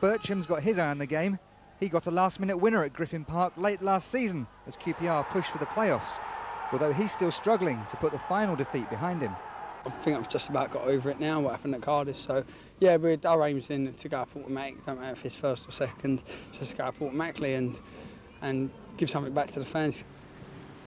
Bircham's got his eye on the game. He got a last-minute winner at Griffin Park late last season as QPR pushed for the playoffs, although he's still struggling to put the final defeat behind him. I think I've just about got over it now, what happened at Cardiff. So, yeah, we're, our aim's in to go up automatic, don't matter if it's first or second, just go up automatically and, and give something back to the fans.